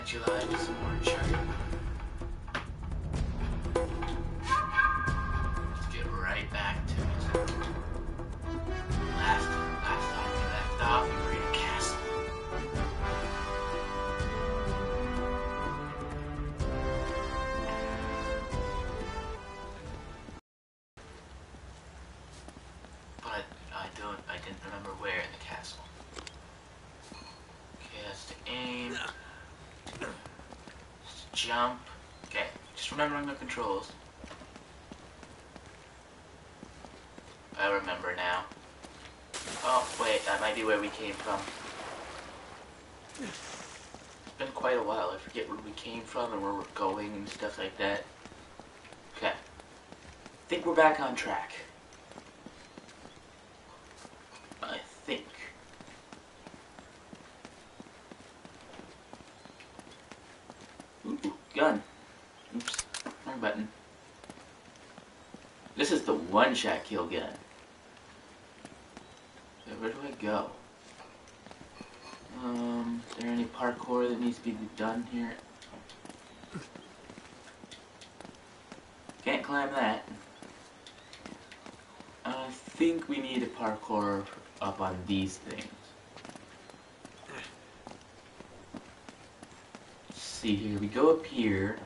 Connect you live with some more. Jump. Okay, just remembering the controls. I remember now. Oh, wait, that might be where we came from. It's been quite a while. I forget where we came from and where we're going and stuff like that. Okay. think we're back on track. I think. Ooh, gun. Oops, wrong button. This one-shot kill gun. So where do I go? Um, is there any parkour that needs to be done here? Can't climb that. I think we need a parkour up on these things. Let's see here, we go up here.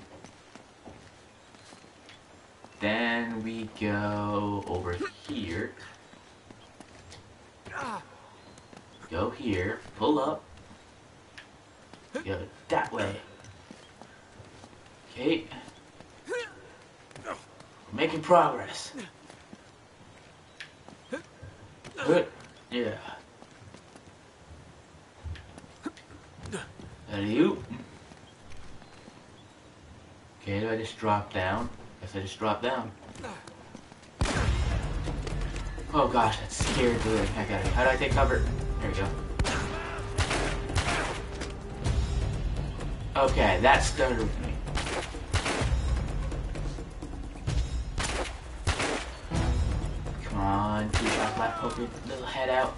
Then go over here. Go here, pull up. Go that way. Okay. We're making progress. Good. Yeah. That you. Okay, do I just drop down? I Guess I just drop down. Oh gosh, that scared the heck out of me. How do I take cover? There we go. Okay, that started with me. Come on, two shots left, poke little head out.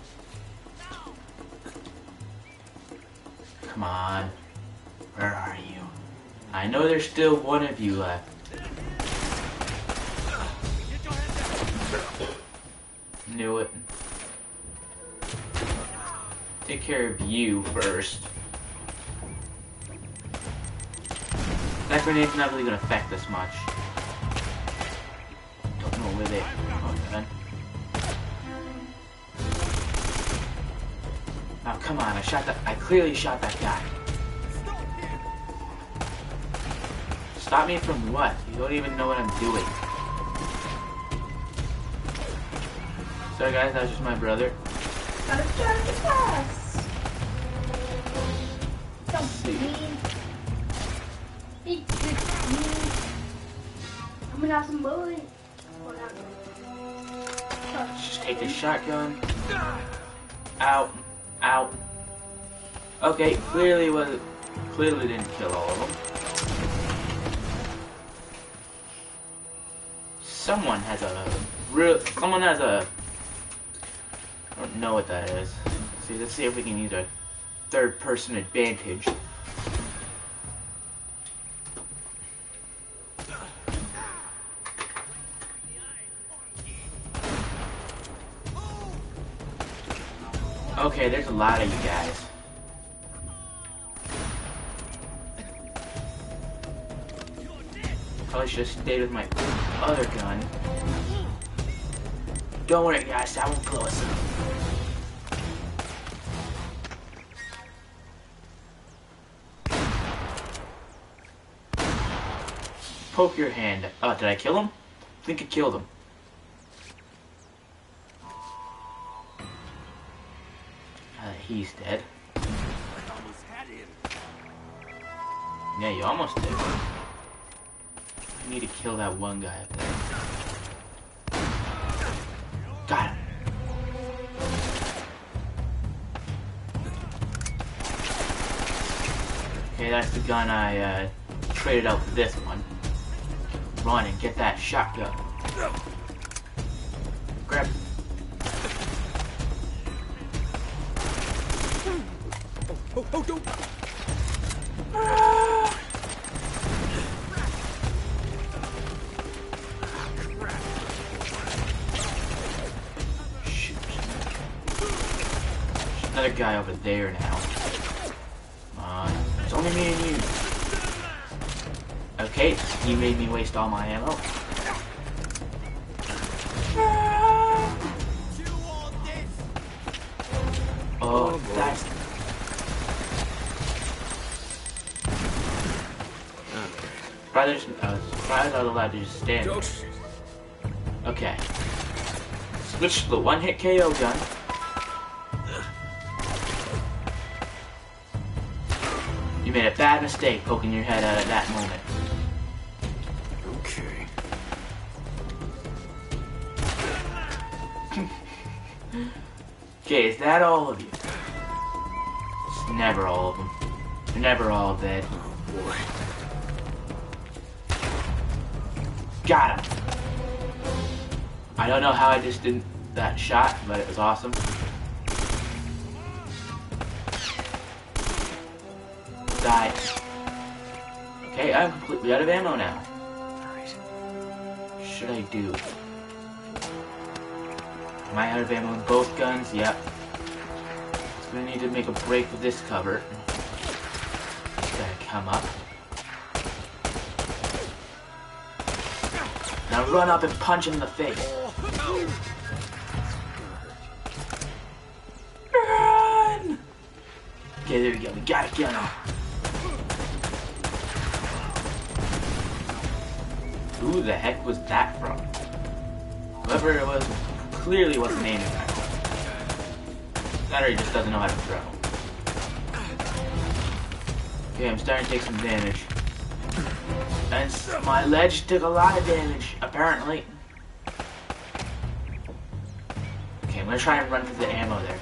Come on. Where are you? I know there's still one of you left. Knew it. Take care of you first. That grenade's not really gonna affect us much. Don't know where they. Man. Oh, come on! I shot that. I clearly shot that guy. Stop me from what? You don't even know what I'm doing. Guys, that was just my brother. I was trying to pass. Don't See. be mean. Be good to me. I'm gonna have some bullet. Well, not really. Let's just take the shotgun. Out. Out. Okay, clearly was clearly didn't kill all of them. Someone has a real someone has a know what that is. See, let's see if we can use a third person advantage. Okay, there's a lot of you guys. Probably should have stayed with my other gun. Don't worry, guys, I won't blow us up. Poke your hand. Oh, did I kill him? I think I killed him. Uh, he's dead. Yeah, you almost did. I need to kill that one guy up there. Got him. Okay, that's the gun I uh, traded out for this one. Run and get that shotgun. Grab. Oh, oh, don't. Shoot. There's another guy over there now. Come on. It's only me and you. Okay, he made me waste all my ammo. Oh, that's Brothers, uh, brothers are allowed to just stand. Okay. Switch to the one-hit KO gun. You made a bad mistake poking your head out at that moment. Okay, is that all of you? It's never all of them. They're never all dead. Oh boy. Got him. I don't know how I just did that shot, but it was awesome. Die. Okay, I'm completely out of ammo now. Should I do? Am I out of ammo in both guns? Yep. So gonna need to make a break with this cover. Gotta come up. Now run up and punch him in the face. Run! Okay, there we go. We gotta get him. Who the heck was that from? Whoever it was clearly wasn't aiming. That or he just doesn't know how to throw. Okay, I'm starting to take some damage. And my ledge took a lot of damage, apparently. Okay, I'm gonna try and run for the ammo there.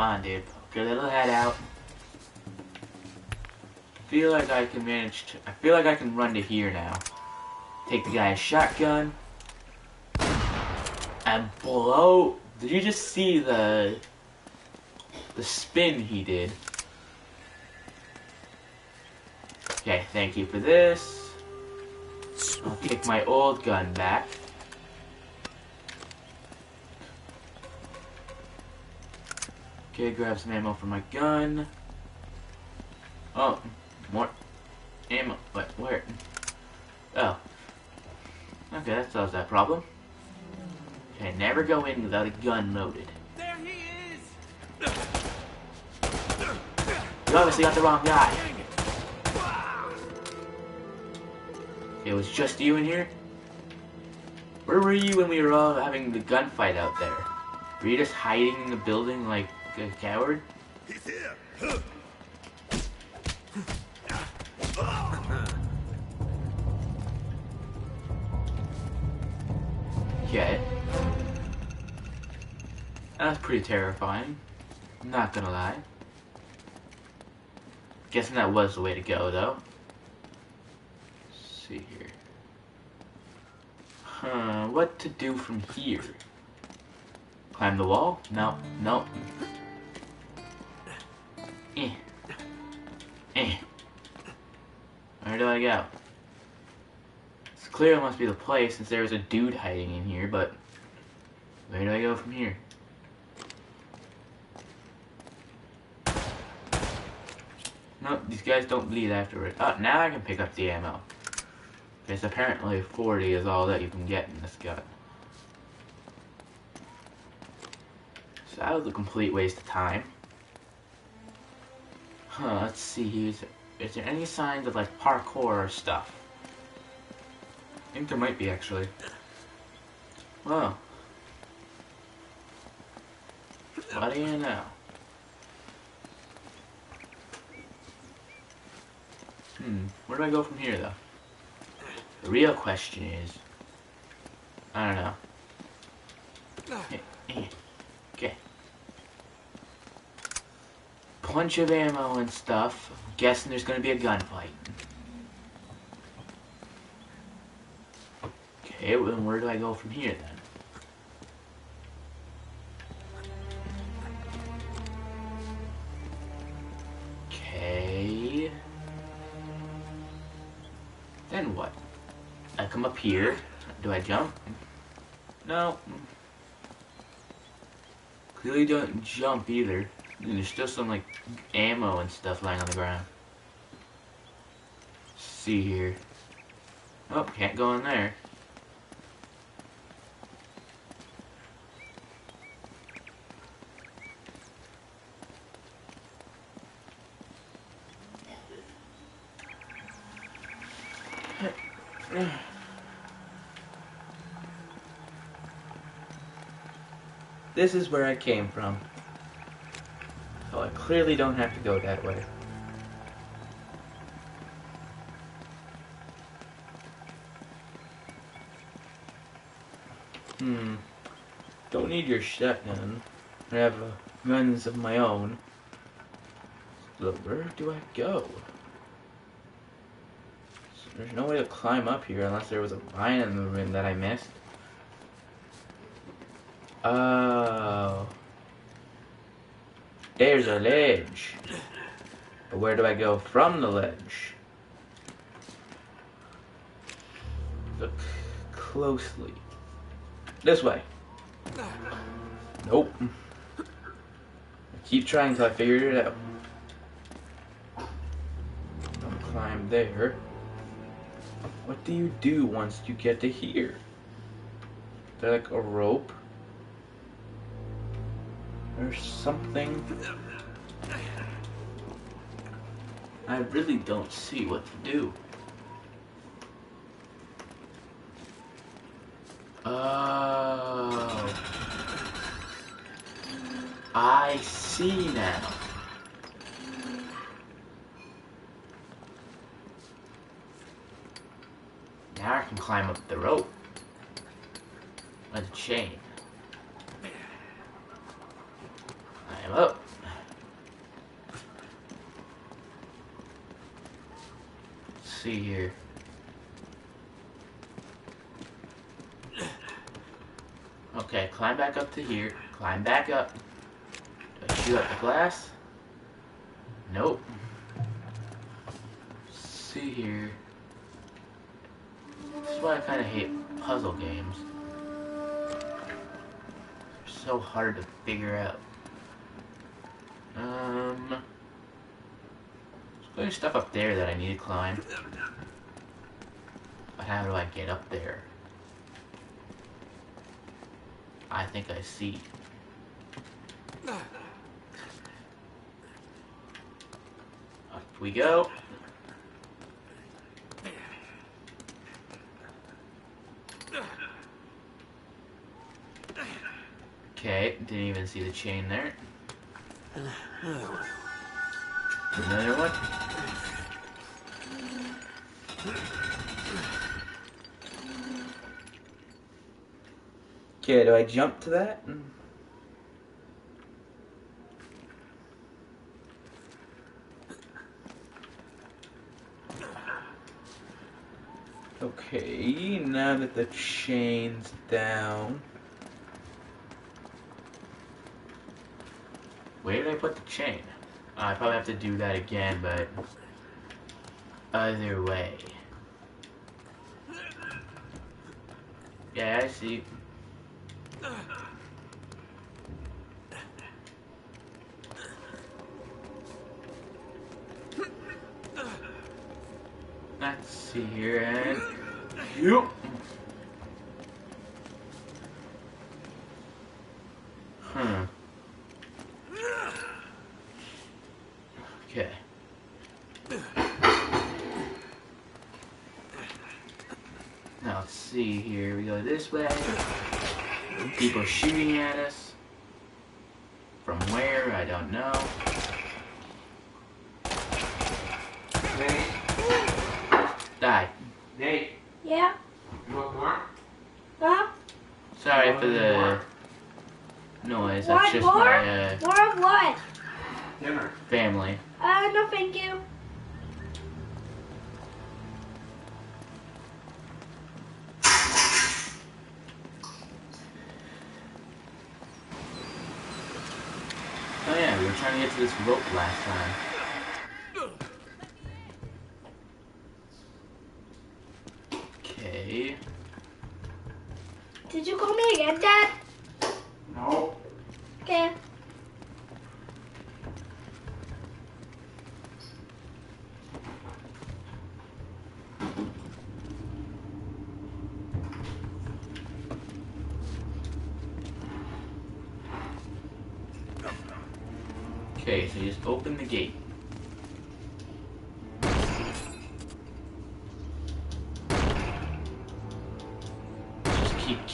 Come on, dude. Poke your little head out. Feel like I can manage to. I feel like I can run to here now. Take the guy's shotgun. And blow. Did you just see the. the spin he did? Okay, thank you for this. I'll take my old gun back. Okay, grab some ammo for my gun. Oh, more ammo. What? Where? Oh. Okay, that solves that problem. Okay, never go in without a gun loaded. There he is! You obviously got the wrong guy. It was just you in here? Where were you when we were all having the gunfight out there? Were you just hiding in the building like a coward? He's here. Okay. That was pretty terrifying. Not gonna lie. Guessing that was the way to go, though. Let's see here. Huh, what to do from here? Climb the wall? No, no. Eh. Eh. Where do I go? It's clear it must be the place since there was a dude hiding in here, but where do I go from here? Nope, these guys don't bleed afterward. Oh, now I can pick up the ammo. Because apparently 40 is all that you can get in this gun. So that was a complete waste of time. Huh, let's see Is there, is there any signs of like parkour stuff? I think there might be actually. Well. What do you know? Hmm, where do I go from here though? The real question is, I don't know. Bunch of ammo and stuff. guessing there's gonna be a gunfight. Okay, well, where do I go from here then? Okay. Then what? I come up here. Do I jump? No. Clearly don't jump either. And there's still some like ammo and stuff lying on the ground. see here. Oh, can't go in there. This is where I came from. Clearly don't have to go that way. Hmm. Don't need your shotgun. I have uh, guns of my own. So where do I go? There's no way to climb up here unless there was a vine in the room that I missed. Oh. There's a ledge. But where do I go from the ledge? Look closely. This way. Nope. I keep trying until I figure it out. Don't climb there. What do you do once you get to here? Is there like a rope? There's something. I really don't see what to do. Oh. I see now. Now I can climb up the rope. With a chain. Up. Let's see here. Okay, climb back up to here. Climb back up. Do I shoot up the glass? Nope. Let's see here. This is why I kind of hate puzzle games. They're so hard to figure out. Um, there's stuff up there that I need to climb. But how do I get up there? I think I see. Up we go. Okay, didn't even see the chain there. Uh, Another one. Okay, do I jump to that? Okay, now that the chain's down. Where did I put the chain? I probably have to do that again, but other way. Yeah, I see. Let's see here and you. Hmm. Okay. Now let's see here. We go this way. People shooting at us. From where? I don't know. Nate, Die. Nate, Yeah? you want more? Huh? Sorry for the noise. That's What just more? my uh, More of what? Dinner. family. Uh, no, thank you. This rope last time.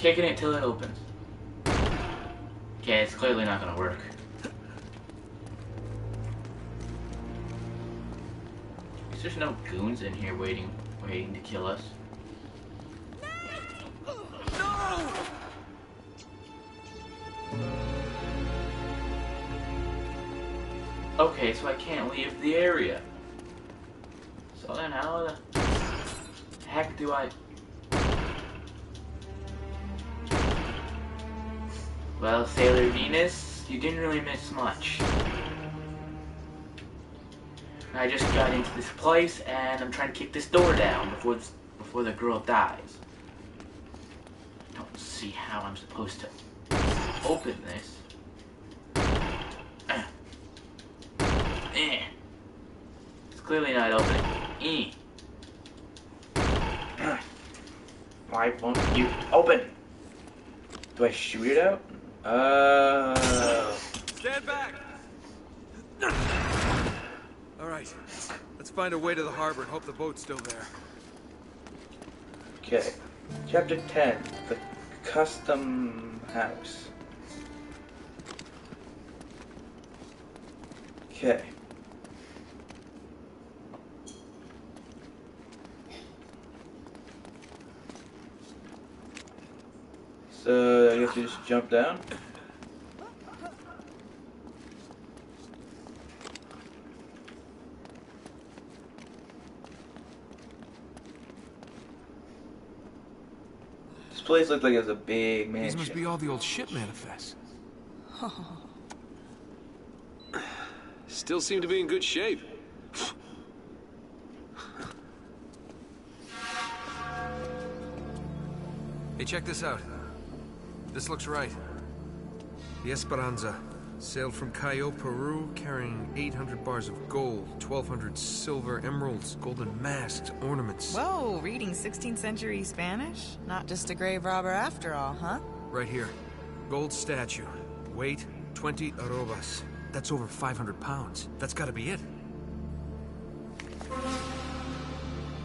Kicking it till it opens. Okay, it's clearly not gonna work. Because there's no goons in here waiting, waiting to kill us. No! Okay, so I can't leave the area. So then how the heck do I... Sailor Venus, you didn't really miss much. I just got into this place and I'm trying to kick this door down before this, before the girl dies. Don't see how I'm supposed to open this. Ah. Eh. It's clearly not opening. Eh. Why won't you open? Do I shoot it out? Uh. Stand back! All right, let's find a way to the harbor and hope the boat's still there. Okay. Chapter 10 The Custom House. Okay. So, I guess you just jump down? This place looks like it's a big mansion. These must be all the old ship manifests. Still seem to be in good shape. Hey, check this out. This looks right. The Esperanza sailed from Callao, Peru, carrying 800 bars of gold, 1,200 silver emeralds, golden masks, ornaments. Whoa, reading 16th century Spanish? Not just a grave robber after all, huh? Right here. Gold statue. Weight 20 arrobas. That's over 500 pounds. That's gotta be it.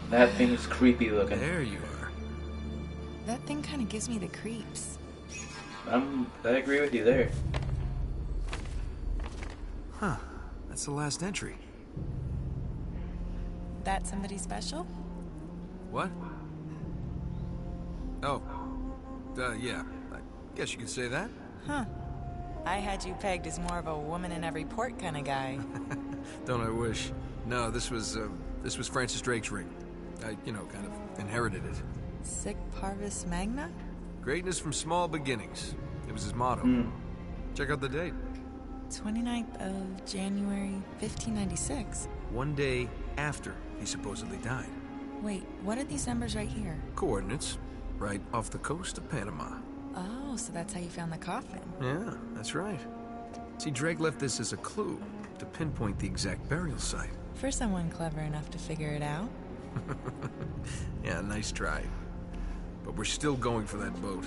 That thing is creepy looking. There you are. That thing kind of gives me the creeps. I'm, I agree with you there. Huh. That's the last entry. That somebody special? What? Oh. Uh, yeah. I guess you could say that. Huh. I had you pegged as more of a woman in every port kind of guy. Don't I wish? No, this was, uh, this was Francis Drake's ring. I, you know, kind of inherited it. Sic Parvis Magna? Greatness from small beginnings. It was his motto. Hmm. Check out the date. 29th of January, 1596. One day after he supposedly died. Wait, what are these numbers right here? Coordinates, right off the coast of Panama. Oh, so that's how you found the coffin. Yeah, that's right. See, Drake left this as a clue to pinpoint the exact burial site. For someone clever enough to figure it out. Yeah, nice try. But we're still going for that boat.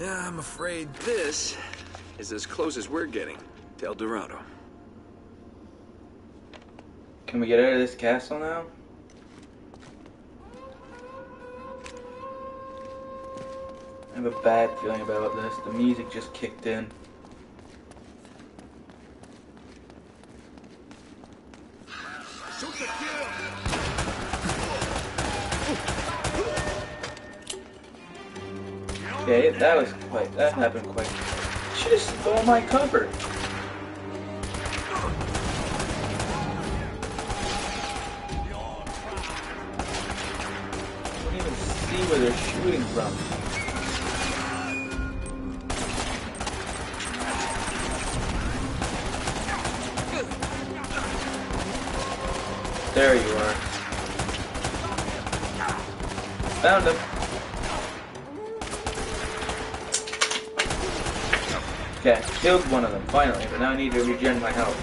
Yeah, I'm afraid This is as close as we're getting to El Dorado. Can we get out of this castle now? I have a bad feeling about this. The music just kicked in. Okay, that was quite. That happened quite. She just stole my cover. I don't even see where they're shooting from. There you are. Found him. Okay, killed one of them, finally, but now I need to regen my health.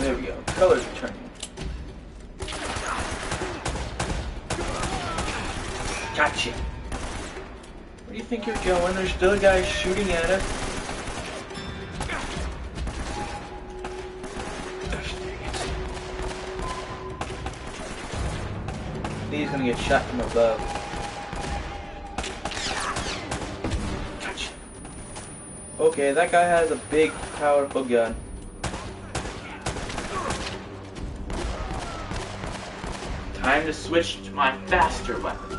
There we go. Colors are turning. Gotcha. Where do you think you're going? There's still a guy shooting at us. He's gonna get shot from above. Okay, that guy has a big, powerful gun. Time to switch to my faster weapon.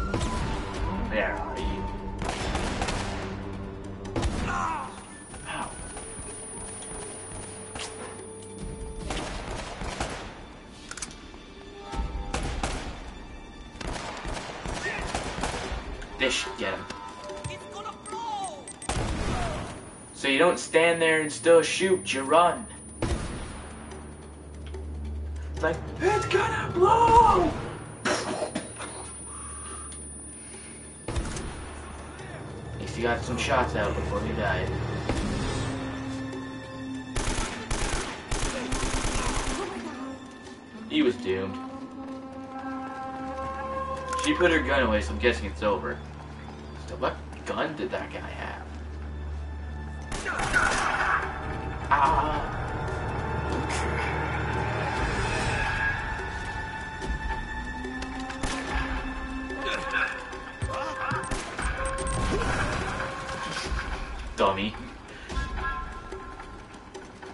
Stand there and still shoot, you run. It's like, it's gonna blow! Least you got some shots out before you died. He was doomed. She put her gun away, so I'm guessing it's over. So what gun did that guy have? Dummy.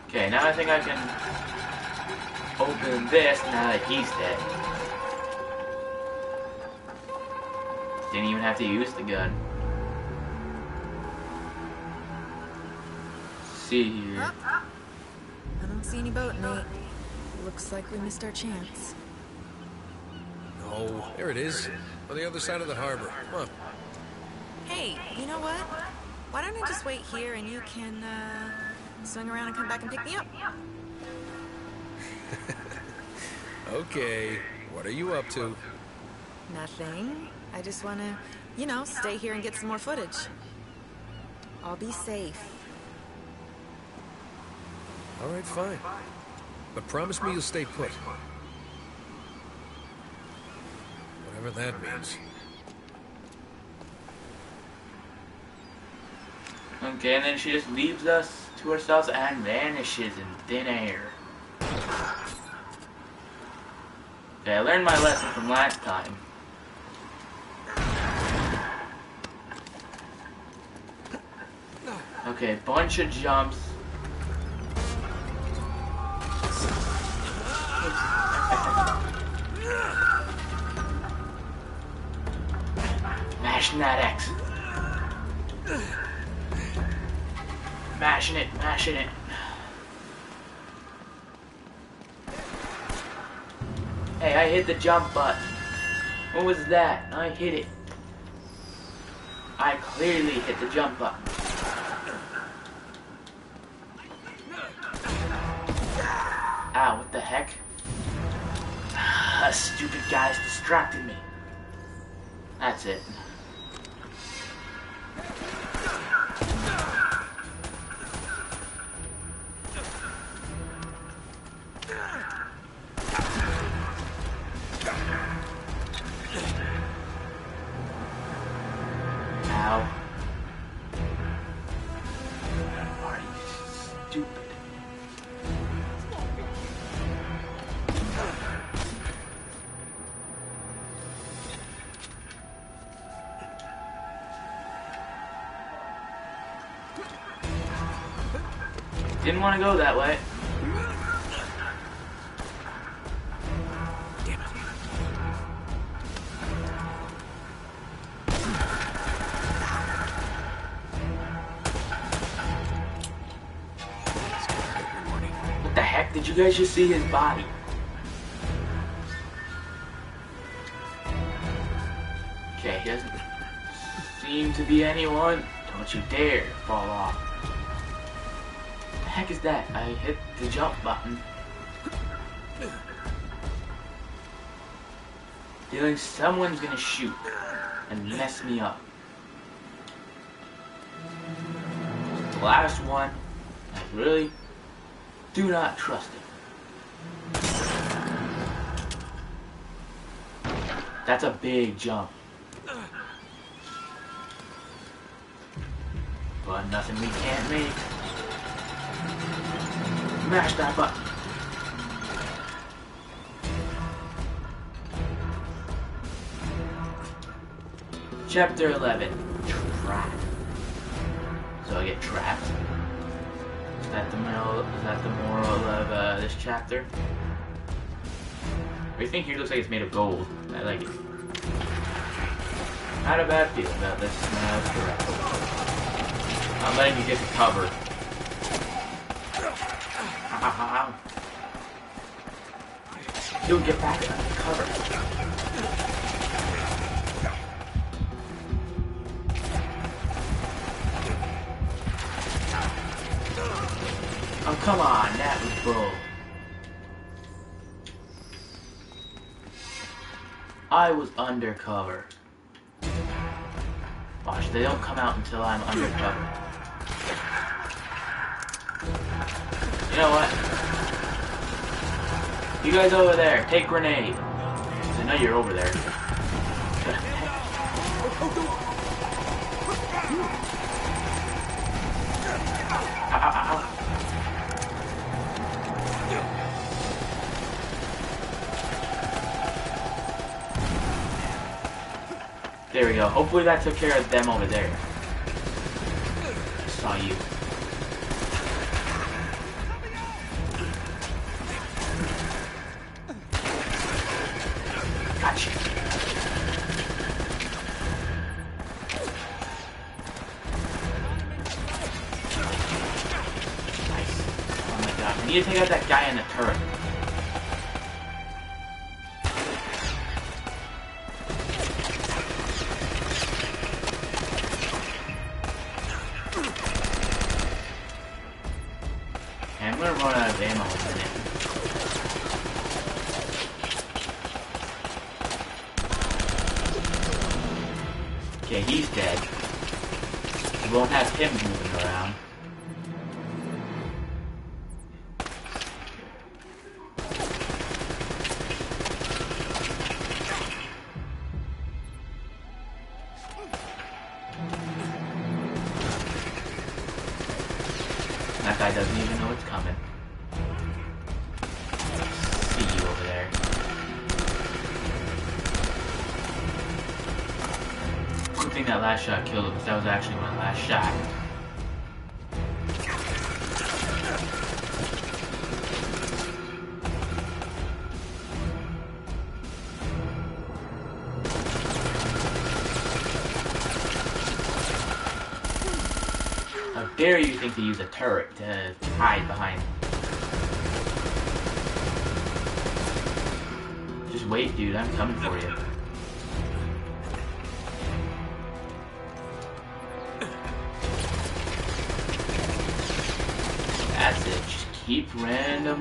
Okay, now I think I can open this now that he's dead. Didn't even have to use the gun. See here. I don't see any boat, Nate. Looks like we missed our chance. No, there it is. On the other side of the harbor. Come on. Hey, you know what? Why don't I just wait here and you can, uh, swing around and come back and pick me up? Okay. What are you up to? Nothing. I just want to, you know, stay here and get some more footage. I'll be safe. All right, fine. But promise me you'll stay put. Whatever that means. Okay, and then she just leaves us to ourselves and vanishes in thin air. Okay, I learned my lesson from last time. Okay, bunch of jumps. Mashing that X. Mashing it, mashing it. Hey, I hit the jump button. What was that? I hit it. I clearly hit the jump button. Ow, what the heck? Ah, stupid guy's distracted me. That's it. Didn't want to go that way. What the heck? Did you guys just see his body? Okay, he doesn't seem to be anyone. Don't you dare fall off. Heck is that? I hit the jump button. Feeling someone's gonna shoot and mess me up. The last one, I really do not trust it. That's a big jump. But nothing we can't make. Smash that button. Chapter 11. Trap. So I get trapped. Is that the moral, is that the moral of uh, this chapter? Everything here looks like it's made of gold. I like it. Not a bad feeling about this correct. I'm letting you get the cover. Ow. Dude, get back the cover. Oh, come on, that was bull. I was undercover. Watch, they don't come out until I'm undercover. You know what? You guys over there, take grenade. I know you're over there. There we go. Hopefully that took care of them over there. I saw you. My god. We need to take out that guy in the that was actually my last shot. How dare you think to use a turret to hide behind? Just wait, dude. I'm coming for you.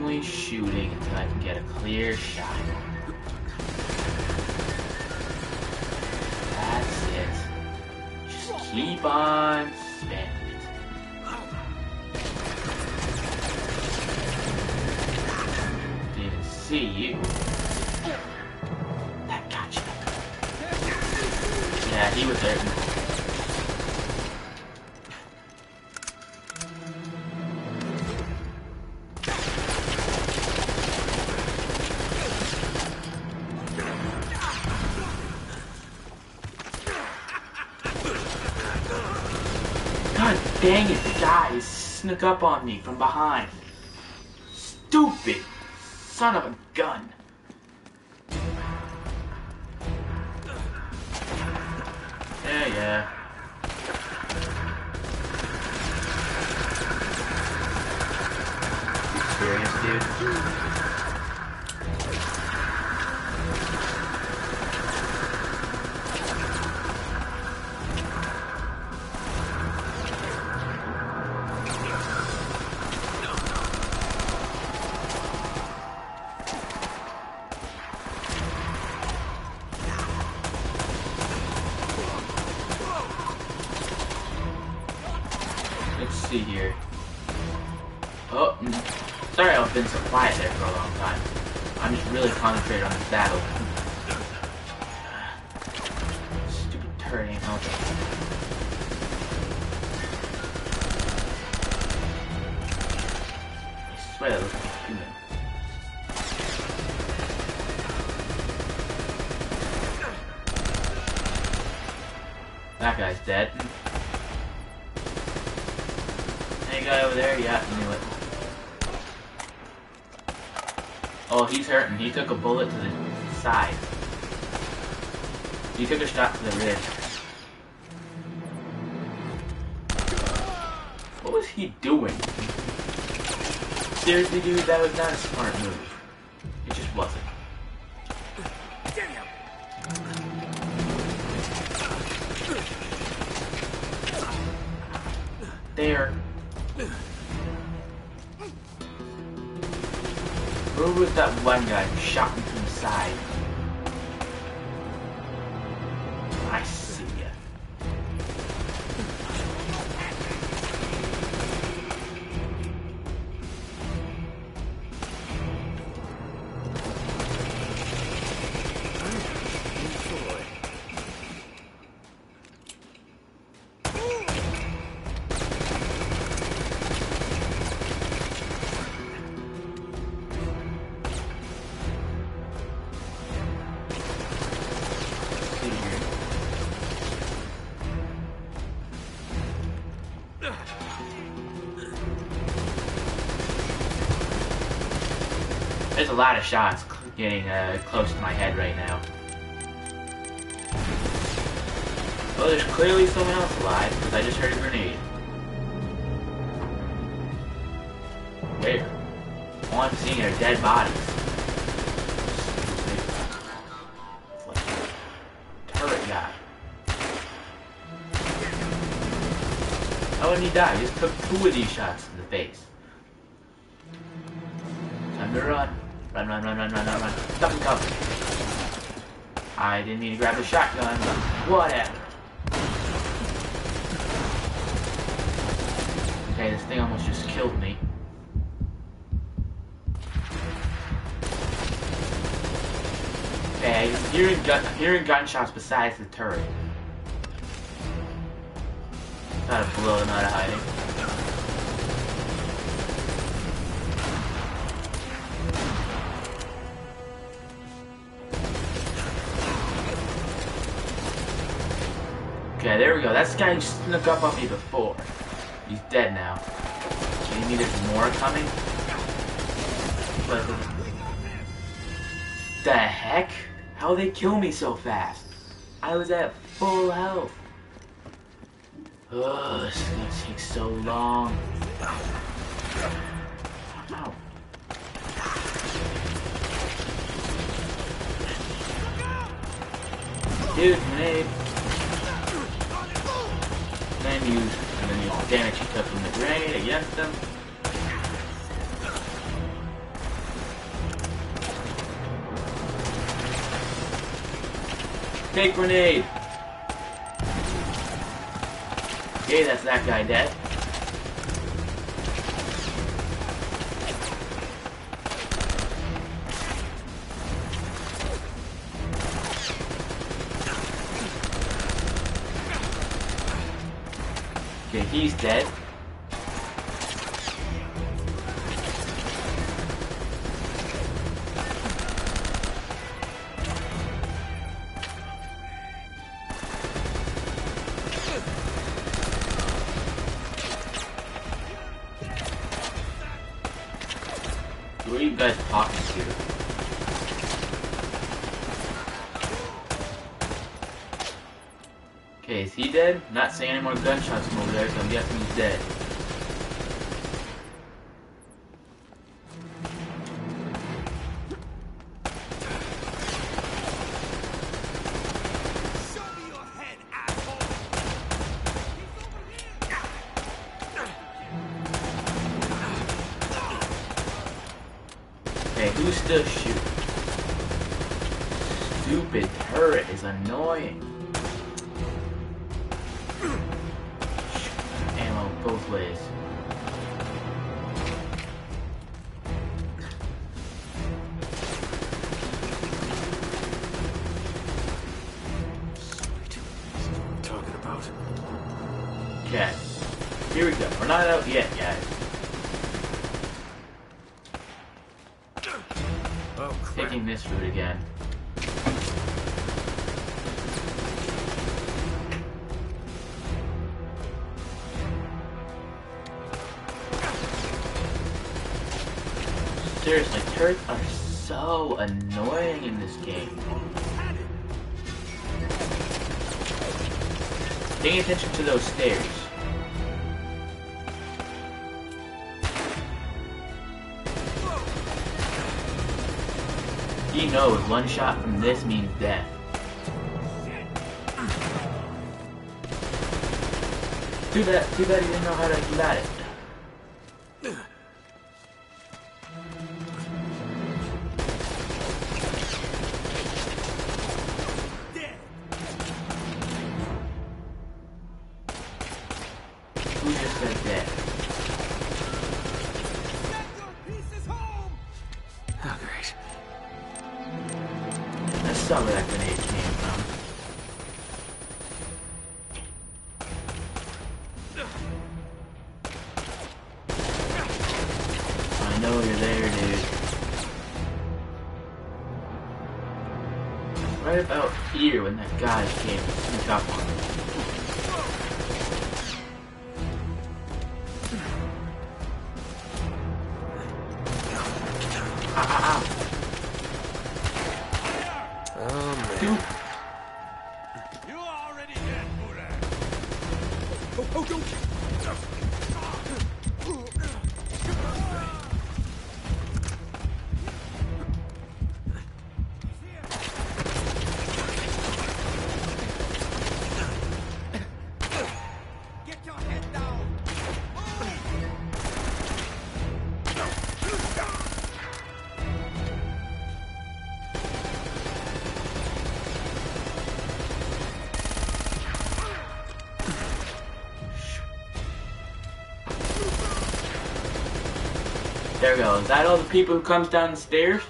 Randomly shooting until I can get a clear shot. That's it. Just keep on spamming it. Didn't see you. God dang it, the guy snuck up on me from behind. Stupid son of a gun. Yeah, yeah. Serious, dude? The ribs. What was he doing? Seriously, dude, that was not There's a lot of shots getting uh, close to my head right now. Well, there's clearly someone else alive because I just heard a grenade. Where? All I'm seeing are dead bodies. Turret guy. How did he die? He just took two of these shots in the face. Time to run. Run, run, run, run, run, run, run. Duck and cover. I didn't mean to grab the shotgun, but whatever. Okay, this thing almost just killed me. Okay, I'm hearing, gun I'm hearing gunshots besides the turret. Gotta blow them out of hiding. Okay, there we go. That guy snuck up on me before. He's dead now. Mean there's more coming? But the heck? How they kill me so fast? I was at full health. Ugh, this is gonna take so long. Ow. Dude, grenade. Then use, and then the damage he took from the grenade against them. Take grenade! Okay, that's that guy dead. He's dead. Who are you guys talking to? Okay, is he dead? Not seeing any more gunshots from over there, so I'm guessing he's dead. This means death. Too bad, too bad here damn that guy came to Is that all the people who comes down the stairs?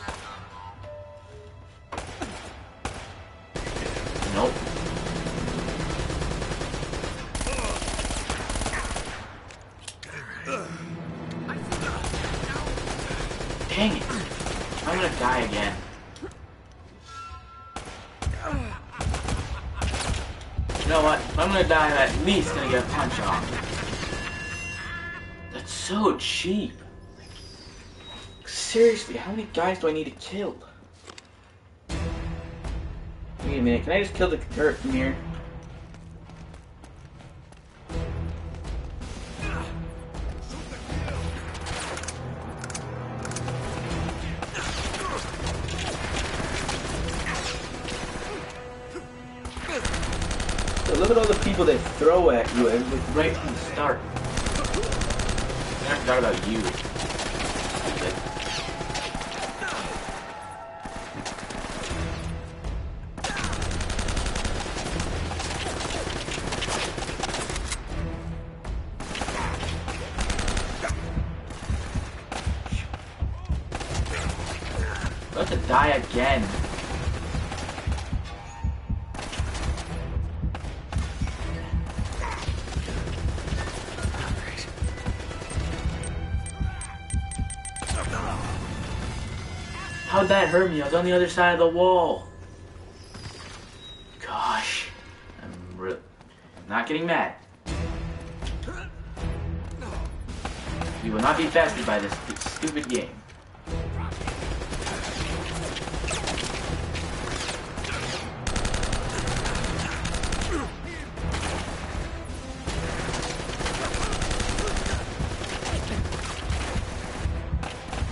Nope. Dang it. I'm gonna die again. You know what? I'm gonna die, I'm at least gonna get a punch off. That's so cheap. Seriously, how many guys do I need to kill? Wait a minute, can I just kill the turret from here? Look at all the people they throw at you right from the start. I forgot about you. How'd that hurt me? I was on the other side of the wall. Gosh. I'm not getting mad. You will not be fasted by this stu- stupid game.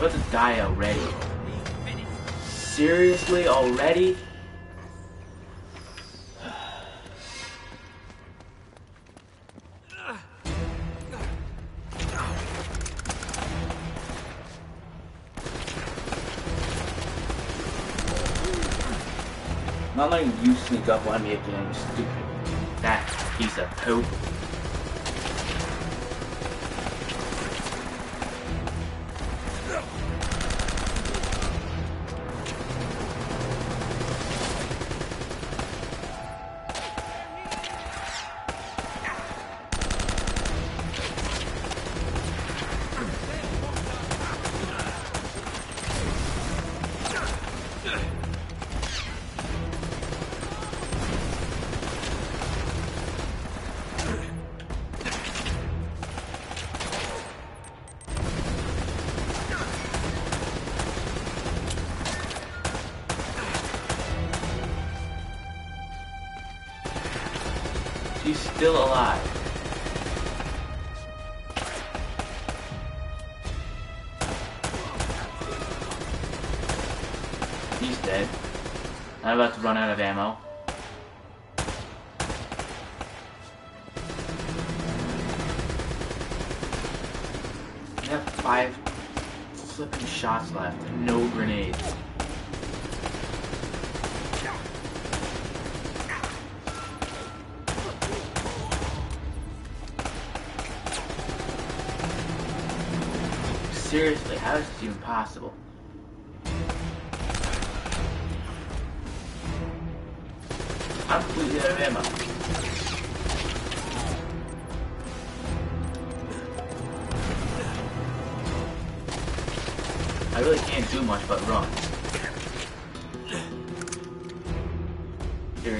To die already. Seriously, already? Not letting you sneak up on me again, you stupid. That piece of poop.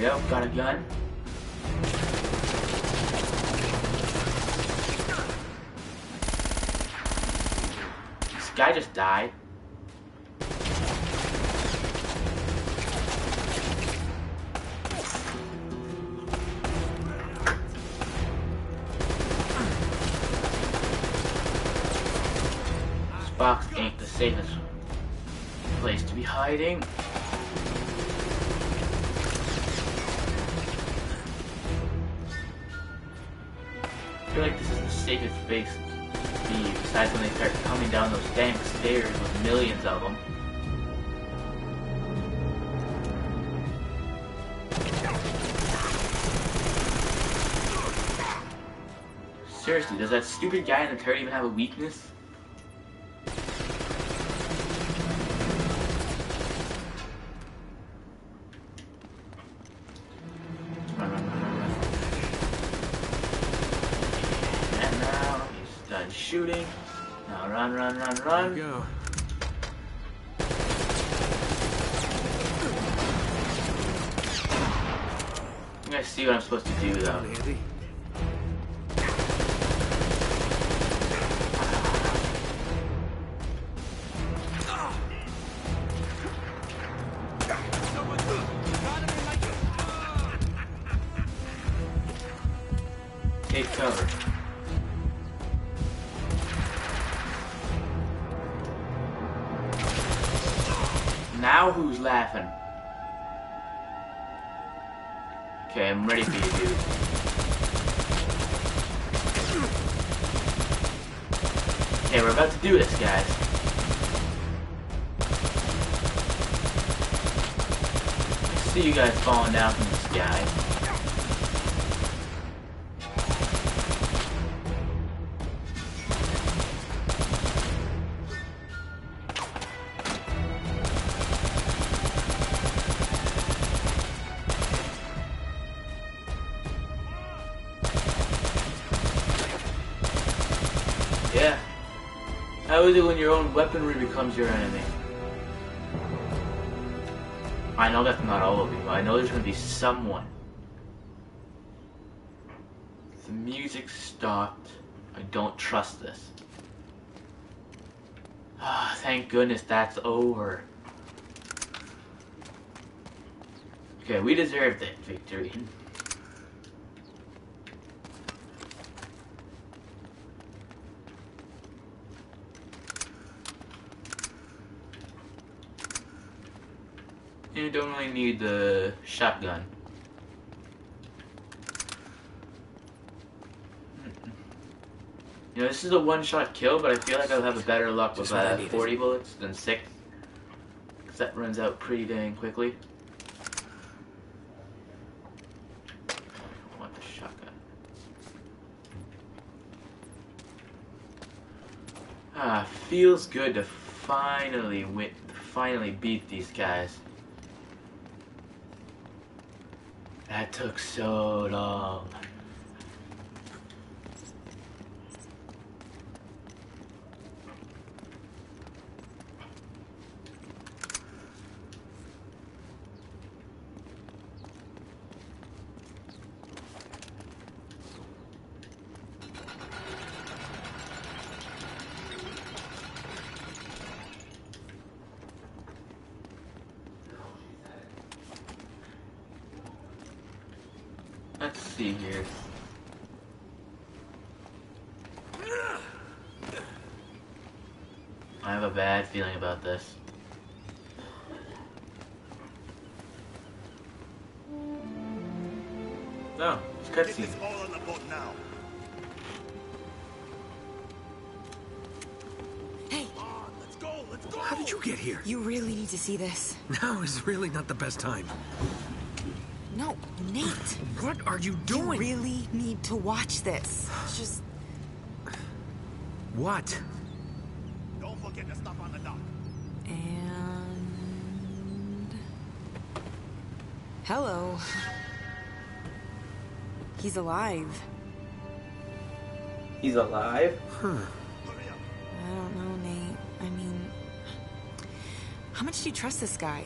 Go, got a gun. This guy just died. This box ain't the safest place to be hiding. Place to be, besides when they start coming down those dang stairs with millions of them. Seriously, does that stupid guy in the turret even have a weakness? Run, run, There we go. I'm gonna see what I'm supposed to do though. Weaponry becomes your enemy? I know that's not all of you, I know there's gonna be someone. The music stopped. I don't trust this. Ah, thank goodness that's over. Okay, we deserved it, victory. You don't really need the shotgun. You know, this is a one-shot kill, but I feel like I'll have a better luck with uh, 40 bullets than 6. Because that runs out pretty dang quickly. I want the shotgun. Ah, feels good to finally win, finally beat these guys. That took so long. Let's see here. a bad feeling about this. No, it's Get cutscene. this all on the boat now. Hey, On, let's go, let's go. How did you get here? you really need to see this. Now is really not the best time. No, Nate. What are you doing? You really need to watch this. It's just What? Don't forget to stop hello. He's alive. He's alive? Huh. I don't know, Nate. I mean, how much do you trust this guy?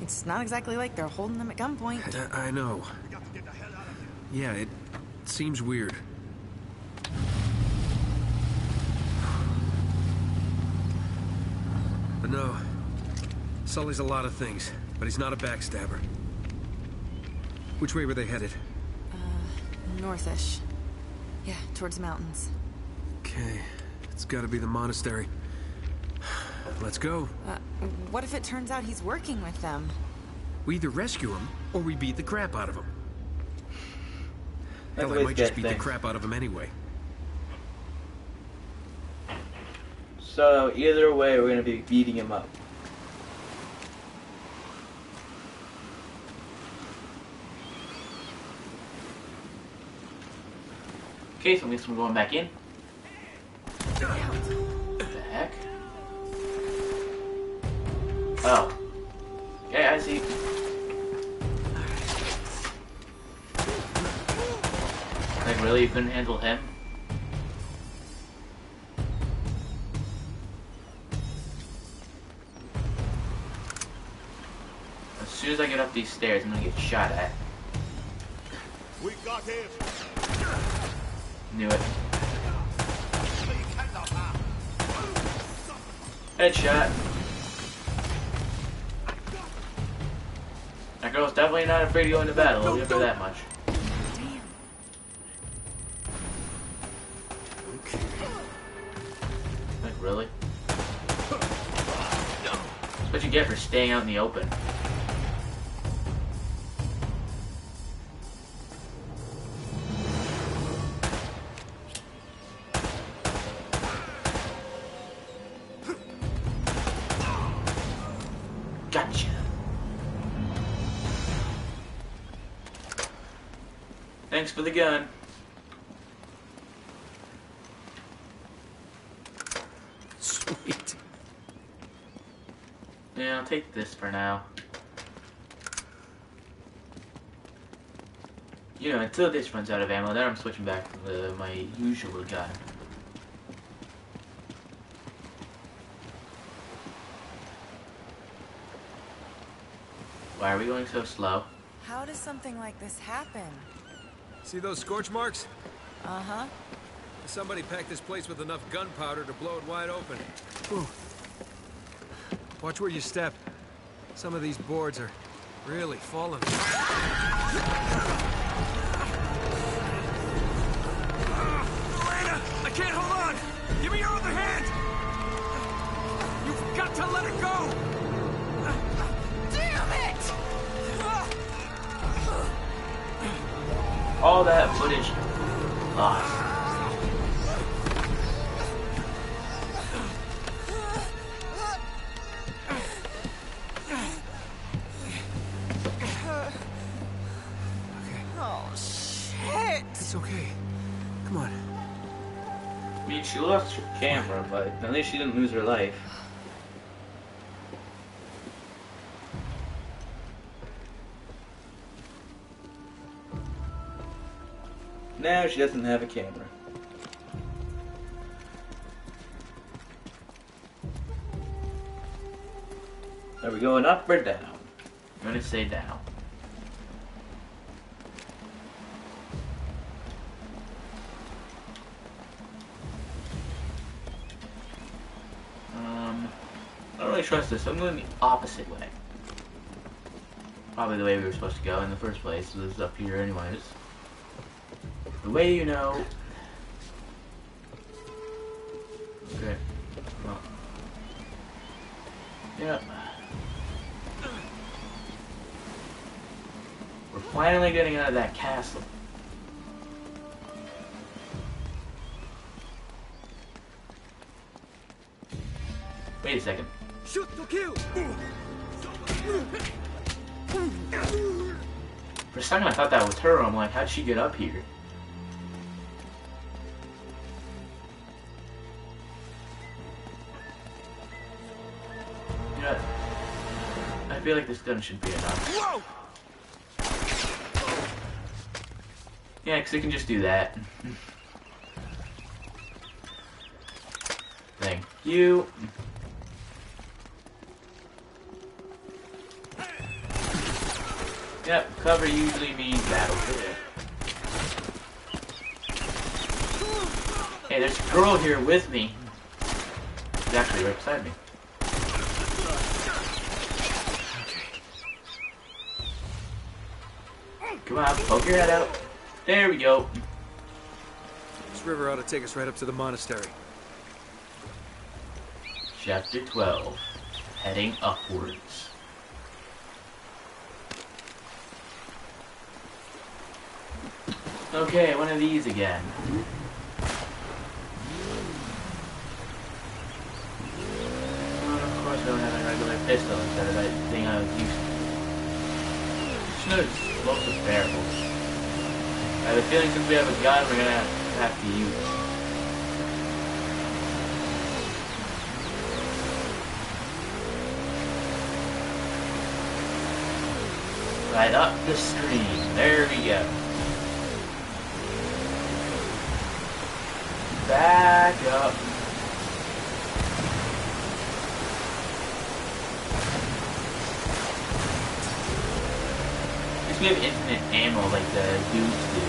It's not exactly like they're holding them at gunpoint. I, I know. We got to get the hell out of here. Yeah, it seems weird. But no, Sully's a lot of things, but he's not a backstabber. Which way were they headed? Uh, Northish. Yeah, towards the mountains. Okay, it's gotta be the monastery. Let's go. Uh, what if it turns out he's working with them? We either rescue him, or we beat the crap out of him. That's Hell, I might just best beat the crap out of him anyway. So either way, we're gonna be beating him up. Okay, so we're going back in. What the heck? Oh. Okay, I see. Like, really? You couldn't handle him? As soon as I get up these stairs, I'm gonna get shot at. We got him. Knew it. Headshot. That girl's definitely not afraid to go into battle, I'll give her that much. Like, really? That's what you get for staying out in the open. Thanks for the gun. Sweet. Yeah, I'll take this for now. You know, until this runs out of ammo, then I'm switching back to my usual gun. Why are we going so slow? How does something like this happen? See those scorch marks? Uh huh. Somebody packed this place with enough gunpowder to blow it wide open. Ooh. Watch where you step. Some of these boards are really falling. Elena, I can't hold on. Give me your other hand. You've got to let it go. All that footage lost. Oh, shit! It's okay. Come on. I mean, she lost her camera, but at least she didn't lose her life. Now she doesn't have a camera. Are we going up or down? I'm gonna say down. Um, I don't really trust this. I'm going the opposite way. Probably the way we were supposed to go in the first place. This is up here anyways. The way you know. Okay. Well. Yep. We're finally getting out of that castle. Wait a second. Shoot to kill. For a second, I thought that was her. I'm like, how'd she get up here? Feel like this gun should be enough. Yeah, because it can just do that. Thank you. Yep, cover usually means battle. Hey, there's a girl here with me. She's actually right beside me. Come on, poke your head out. There we go. This river ought to take us right up to the monastery. Chapter 12. Heading upwards. Okay, one of these again. Well, of course I don't have a regular pistol instead of that thing I was used to. Have explosive barrels. I have a feeling since we have a gun, we're gonna have to use it. Right up the screen. There we go. Back up. Because we have infinite ammo like the dudes do.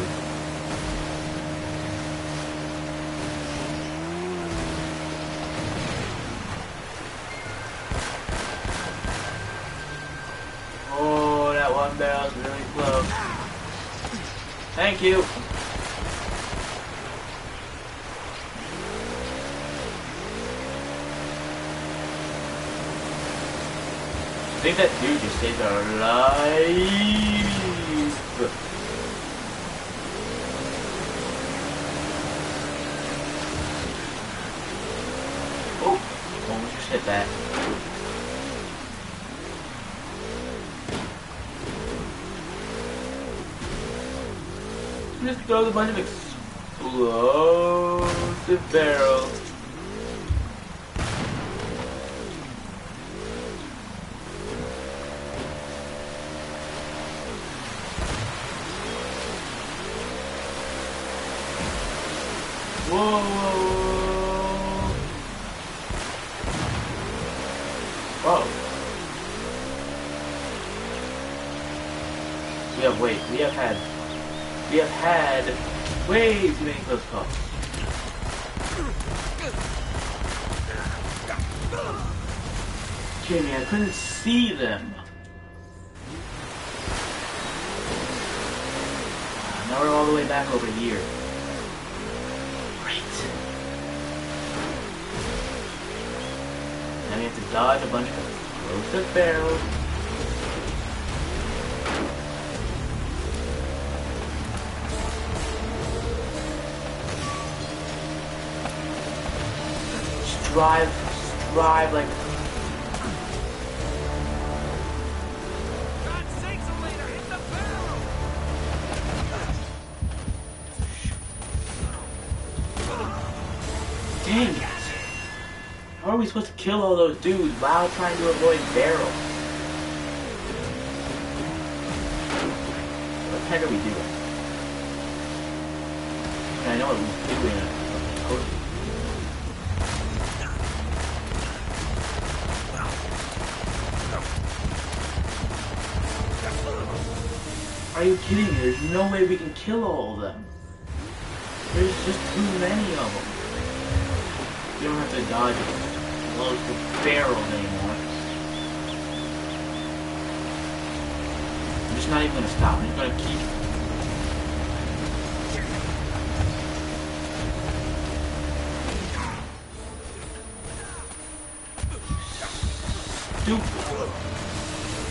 Oh, that one barrel's really close. Thank you. I think that dude just saved our life. Oh, almost just hit that. Just throws a bunch of explosive barrels. We have, wait, we have had, we have had way too many close calls. Jamie, I couldn't see them. Uh, now we're all the way back over here. Great. Now we have to dodge a bunch of explosive barrels. Drive like God sakes, Elena, hit the barrel! Dang it! How are we supposed to kill all those dudes while trying to avoid barrels? What the heck are we doing? I know what we're doing. I'm supposed to- Are you kidding me? There's no way we can kill all of them. There's just too many of them. You don't have to dodge explosive barrels anymore. I'm just not even gonna stop. I'm just gonna keep. Stupid.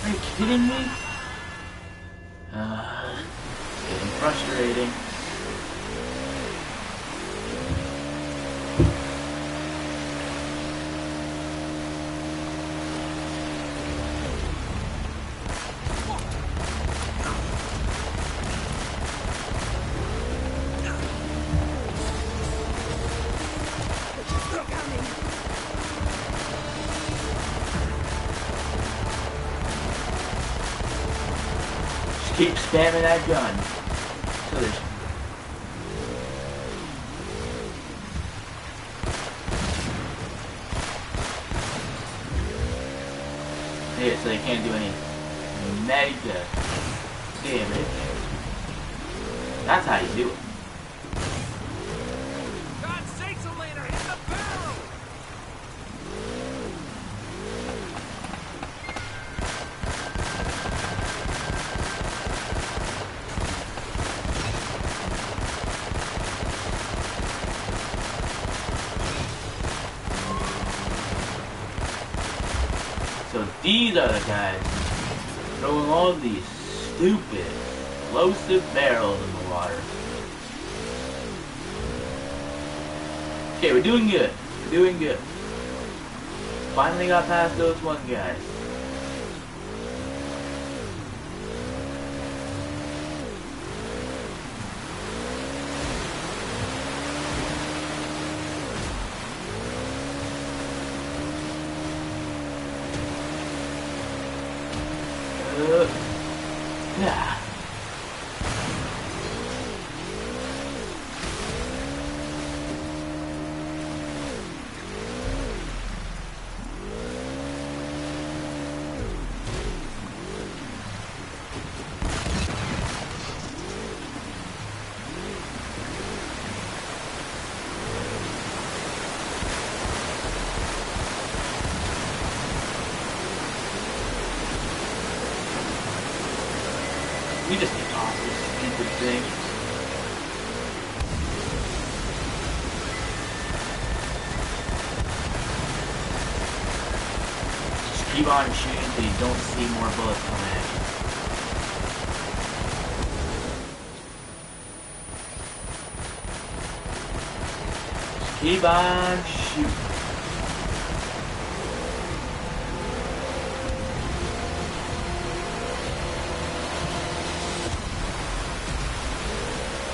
Are you kidding me? Spamming that gun. So there's so they can't do any mega damage. That's how you do it. God sakes, Elena, hit the barrel! So these are the guys throwing all these stupid, explosive barrels in the water. Okay, we're doing good. Doing good. Finally got past those one guys.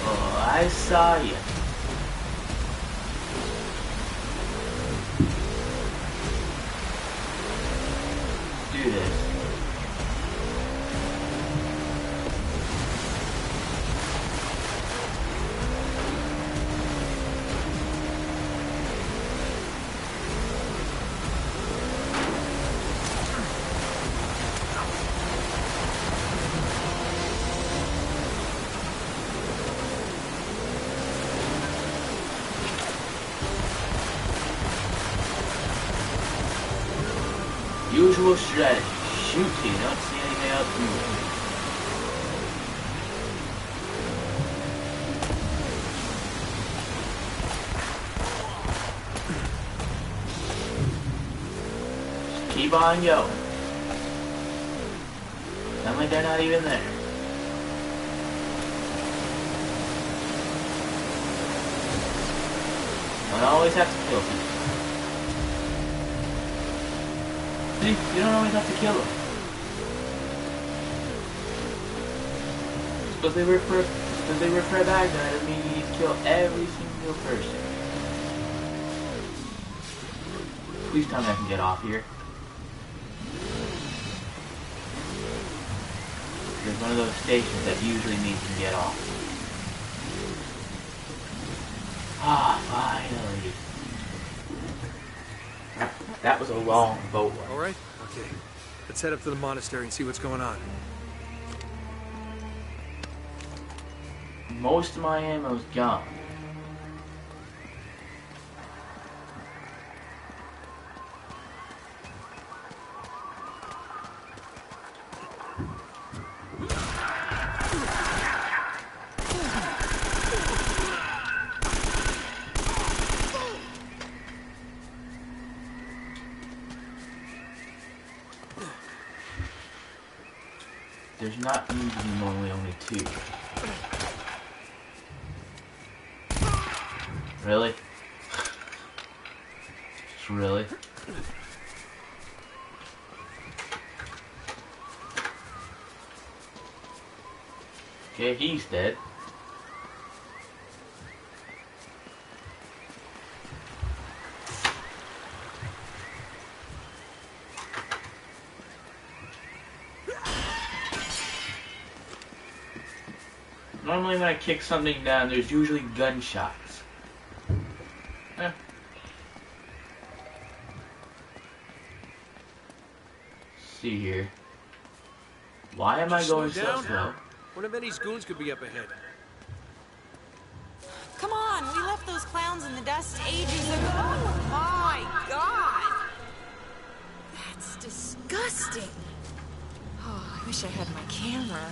Oh, I saw you. Usual strategy. Shoot you don't see anything else moving. Keep on going. Sound like they're not even there. Don't always have to kill people. See, you don't always have to kill them. Because they for because they a bad guy doesn't mean you need to kill every single person. Please tell me I can get off here. There's one of those stations that usually means you can get off. Ah, finally. That, was a long boat ride. All right? Okay. Let's head up to the monastery and see what's going on. Most of my ammo's gone. There's not usually normally only two. Really? really? Okay, he's dead. Normally when I kick something down, there's usually gunshots. Eh. See here. Why am I going so down. One of Eddie's goons could be up ahead. Come on, we left those clowns in the dust ages ago. Oh my god! That's disgusting. Oh, I wish I had my camera.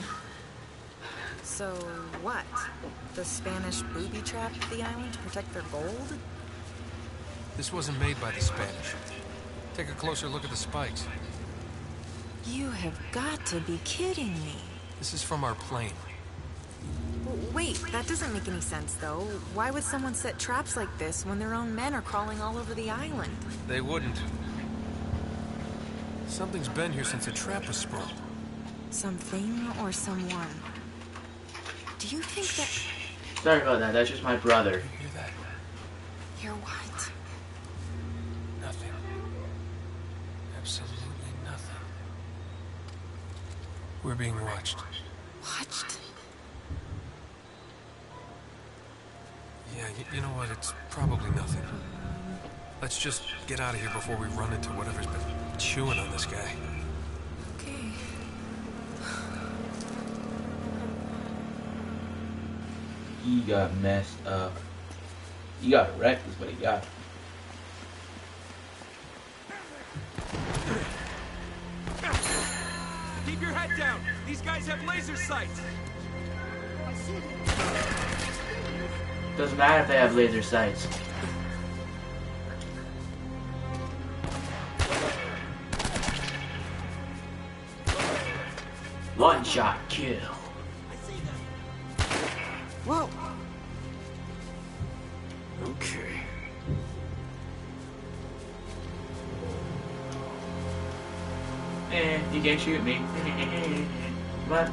So, what? The Spanish booby trapped the island to protect their gold? This wasn't made by the Spanish. Take a closer look at the spikes. You have got to be kidding me. This is from our plane. Wait, that doesn't make any sense, though. Why would someone set traps like this when their own men are crawling all over the island? They wouldn't. Something's been here since the trap was sprung. Something or someone? Do you think that... Sorry about that, that's just my brother. You hear that? You're what? Nothing. Absolutely nothing. We're being watched. Watched? Yeah, y- you know what? It's probably nothing. Let's just get out of here before we run into whatever's been chewing on this guy. Okay. He got messed up. He got wrecked is what he got. Down. These guys have laser sights. Doesn't matter if they have laser sights. One shot kill. Whoa! Okay. Eh, you can't shoot me. What?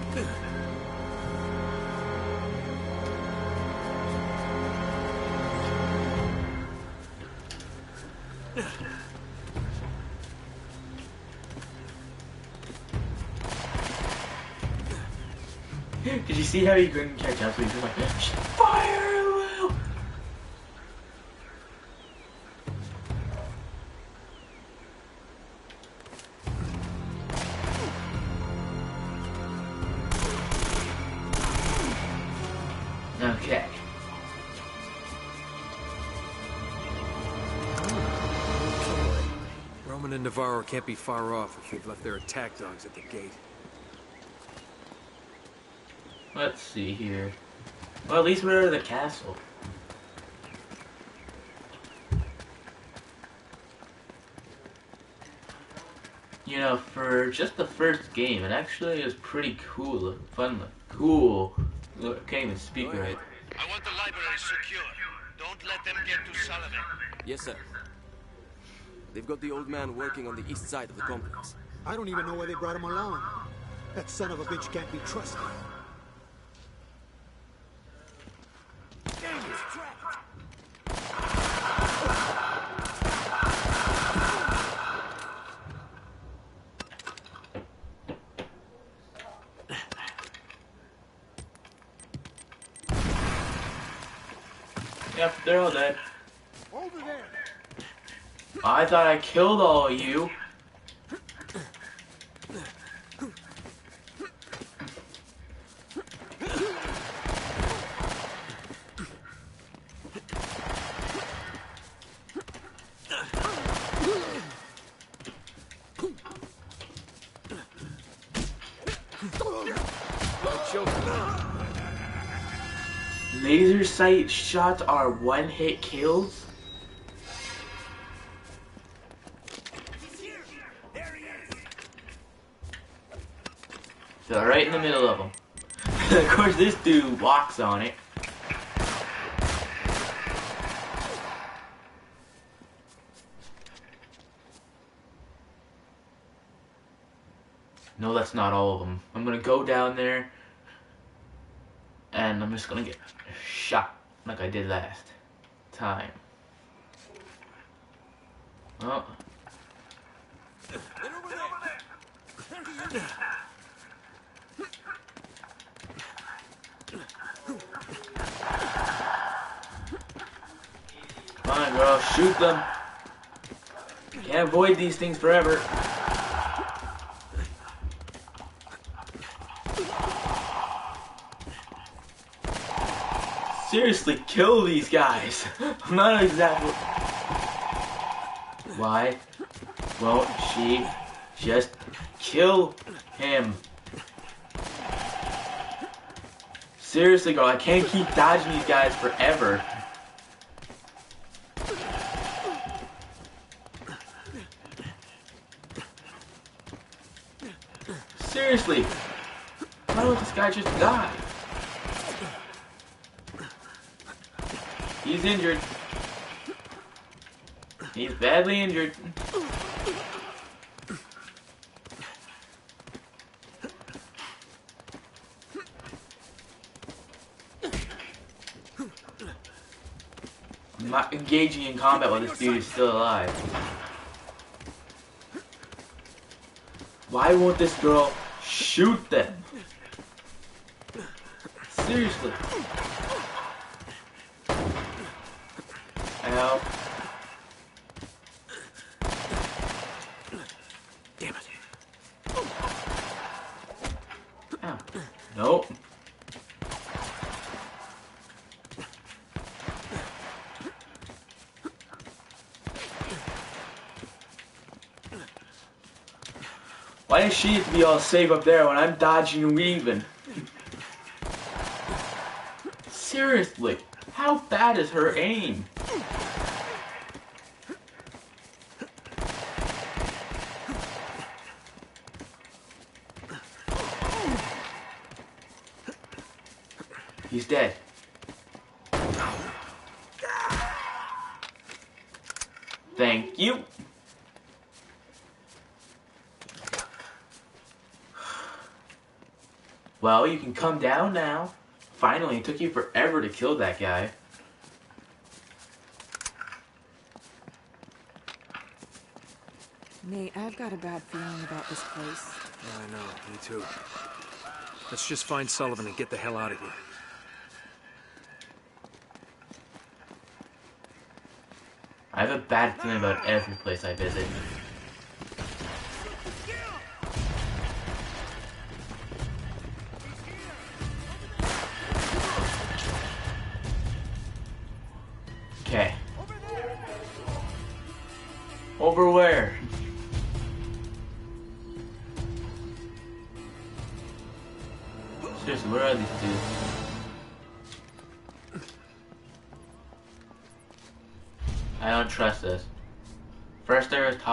Did you see how he couldn't catch up? So he's like, fire! And Navarro can't be far off if they've left their attack dogs at the gate. Let's see here. Well, at least we're at the castle. You know, for just the first game, it actually is pretty cool, fun, cool. Look, I can't even speak oh, right. I want the library secure. Don't let them get to Sullivan. Yes, sir. They've got the old man working on the east side of the complex. I don't even know why they brought him along. That son of a bitch can't be trusted. Yep, they're all dead. I thought I killed all of you. Laser sight shots are one hit kills? the middle of them. of course, this dude walks on it. No, that's not all of them. I'm gonna go down there, and I'm just gonna get shot like I did last time. Oh. On, girl, shoot them. Can't avoid these things forever. Seriously, kill these guys. I'm not exactly. Why won't she just kill him? Seriously, girl, I can't keep dodging these guys forever. Seriously, why don't this guy just die? He's injured. He's badly injured. Not engaging in combat while this dude is still alive. Why won't this girl shoot them? Seriously. Ow. Damn it. Ow. Nope. Why does she have to be all safe up there when I'm dodging and weaving? Seriously, how bad is her aim? He's dead. Thank you. Well, you can come down now. Finally, it took you forever to kill that guy. Nate, I've got a bad feeling about this place. Yeah, I know, me too. Let's just find Sullivan and get the hell out of here. I have a bad feeling about every place I visit.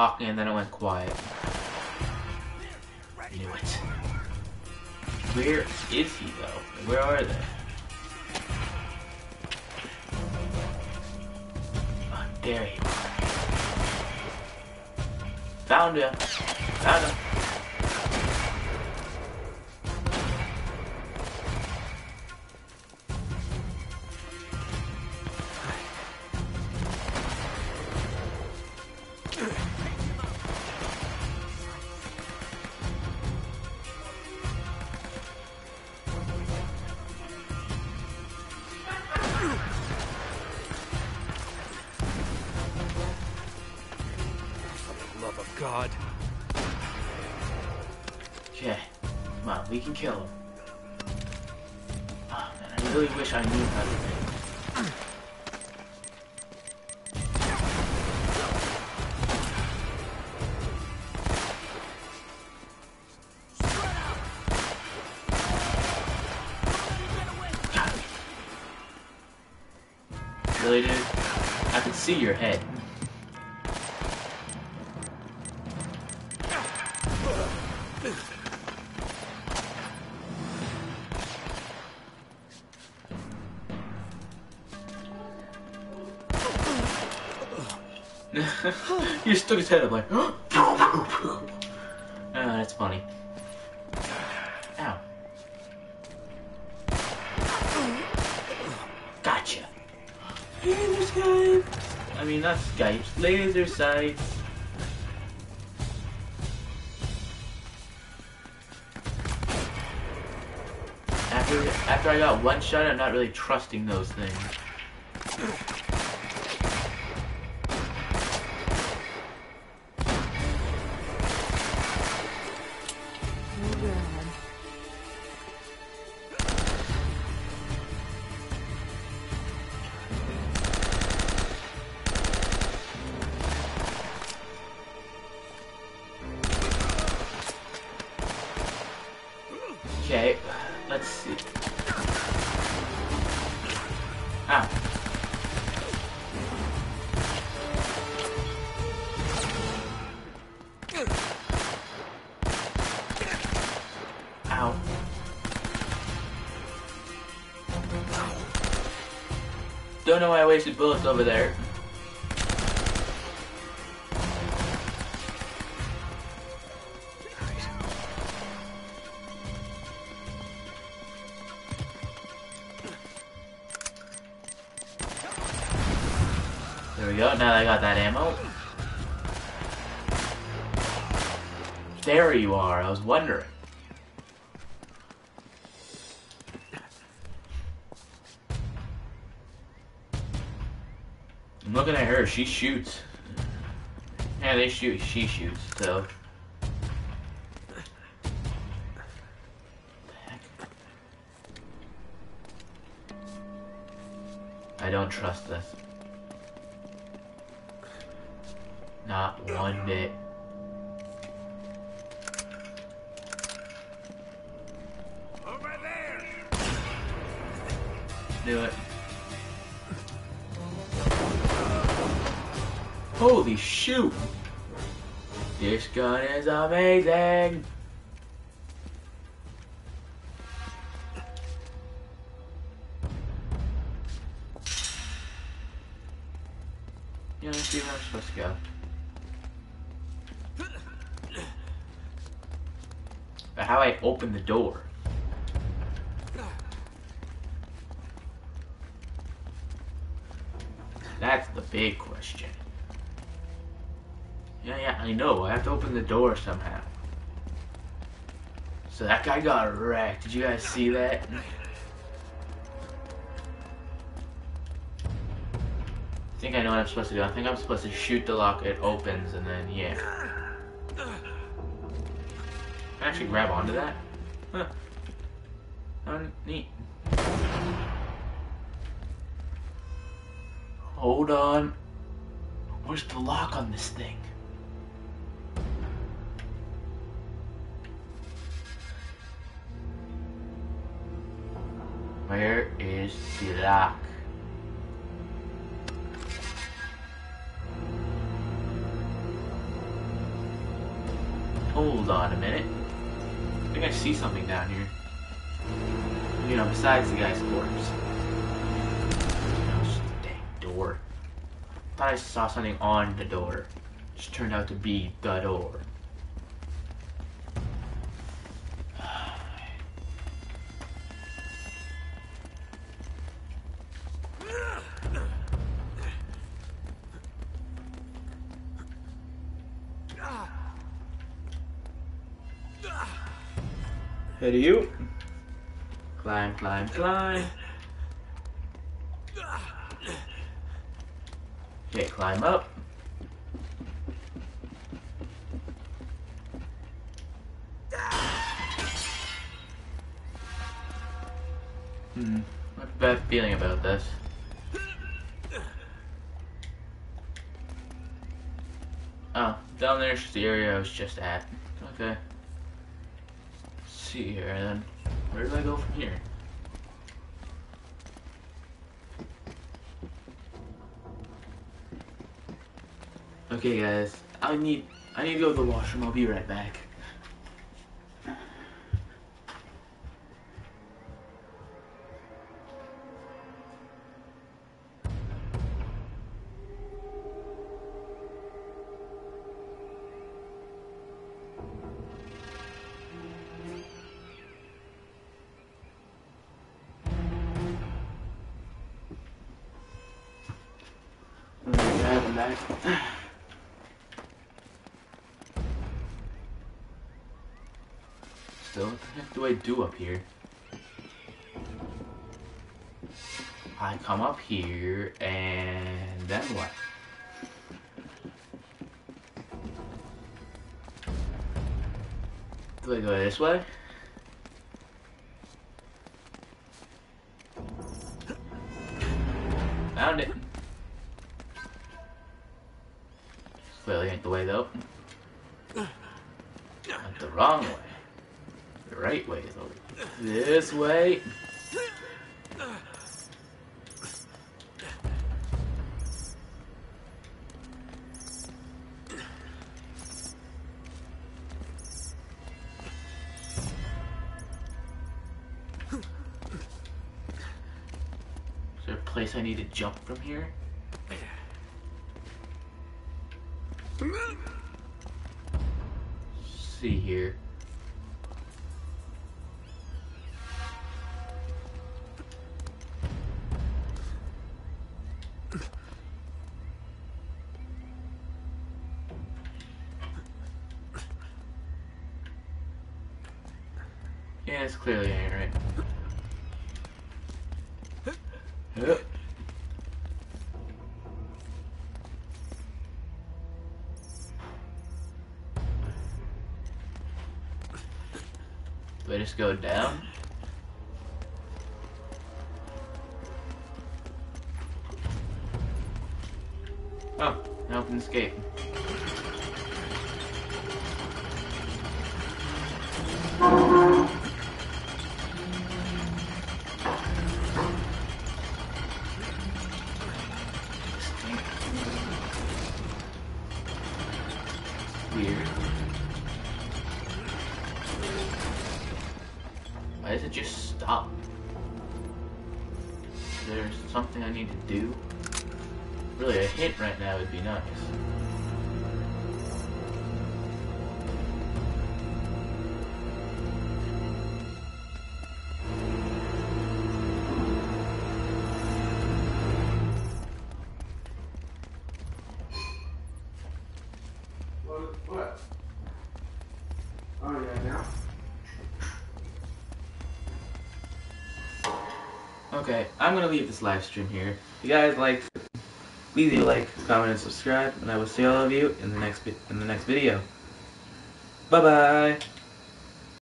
Talking and then it went quiet. Knew it. Where is he though? Where are they? There he was. Found him. Found him. took his head up like, oh, that's funny. Ow. Gotcha. Laser I mean, not Skype's laser sights. After, after I got one shot, I'm not really trusting those things. Don't know why I wasted bullets over there. There we go, now that I got that ammo. There you are, I was wondering. She shoots. Yeah, they shoot, she shoots, so. I don't trust this. Not one bit. Over there! Do it. Holy shoot! This gun is amazing! Yeah, let's see where I'm supposed to go. But how I open the door? That's the big question. Yeah, yeah, I know. I have to open the door somehow. So that guy got wrecked. Did you guys see that? I think I know what I'm supposed to do. I think I'm supposed to shoot the lock, it opens, and then, yeah. Can I actually grab onto that? Huh. Neat. Hold on. Where's the lock on this thing? Where is lock? Hold on a minute. I think I see something down here. You know, besides the guy's corpse. Oh, door. Thought I saw something on the door. Just turned out to be the door. Climb, climb, climb. Okay, climb up. Hmm. I have a bad feeling about this. Oh, down there's the area I was just at. Okay. Let's see here then. Where do I go from here? Okay guys, I need I need to go to the washroom. I'll be right back. Do up here? I come up here and then what? Do I go this way? Found it. Clearly ain't the way though. Went the wrong way. The right way is over this way. Is there a place I need to jump from here? see here. Yeah, it's clearly ain't right. Do I just go down? Oh, I can escape. Okay, I'm gonna leave this live stream here. If you guys like, please leave a like, comment, and subscribe, and I will see all of you in the next in the next video. Bye bye.